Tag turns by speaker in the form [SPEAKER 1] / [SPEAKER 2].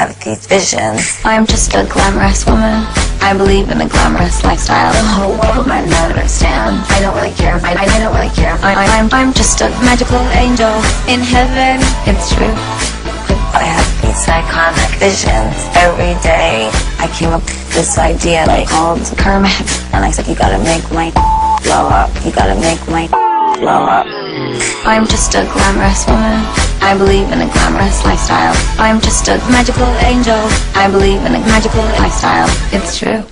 [SPEAKER 1] have these visions.
[SPEAKER 2] I'm just a glamorous woman. I believe in a glamorous lifestyle. The whole world might not understand. I don't really care. I, I, I don't really care. I, I'm, I'm just a magical angel in heaven. It's true.
[SPEAKER 1] I have these psychotic visions every day. I came up with this idea I called Kermit, and I said, you gotta make my blow up. You gotta make my blow up.
[SPEAKER 2] I'm just a glamorous woman. I believe in a glamorous lifestyle. I'm just a magical angel. I believe in a magical lifestyle. It's true.